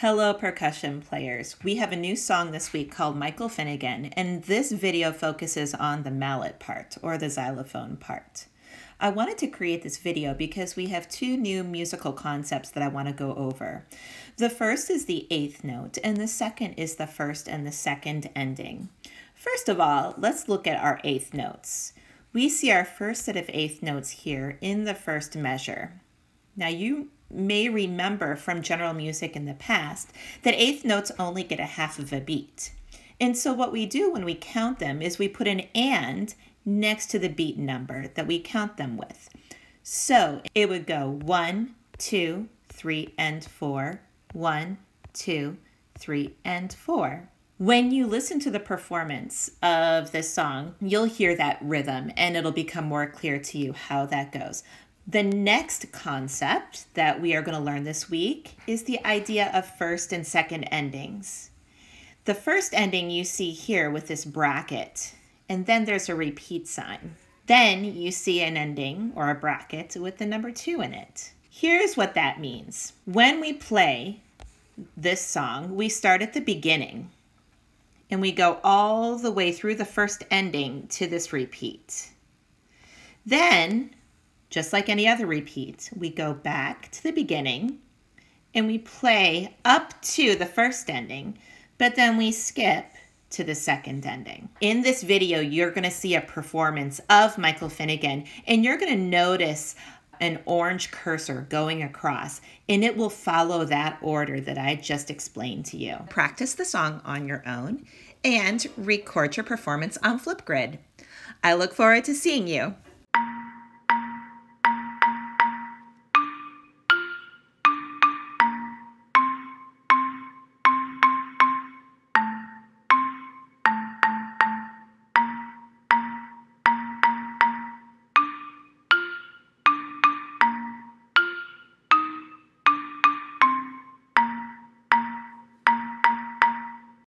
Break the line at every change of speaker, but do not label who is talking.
Hello, percussion players. We have a new song this week called Michael Finnegan, and this video focuses on the mallet part or the xylophone part. I wanted to create this video because we have two new musical concepts that I want to go over. The first is the eighth note, and the second is the first and the second ending. First of all, let's look at our eighth notes. We see our first set of eighth notes here in the first measure. Now you may remember from general music in the past that eighth notes only get a half of a beat. And so what we do when we count them is we put an and next to the beat number that we count them with. So it would go one, two, three, and four, one, two, three, and four. When you listen to the performance of this song, you'll hear that rhythm and it'll become more clear to you how that goes. The next concept that we are going to learn this week is the idea of first and second endings. The first ending you see here with this bracket, and then there's a repeat sign. Then you see an ending or a bracket with the number two in it. Here's what that means. When we play this song, we start at the beginning and we go all the way through the first ending to this repeat. Then just like any other repeat, we go back to the beginning and we play up to the first ending, but then we skip to the second ending. In this video, you're going to see a performance of Michael Finnegan, and you're going to notice an orange cursor going across, and it will follow that order that I just explained to you. Practice the song on your own and record your performance on Flipgrid. I look forward to seeing you.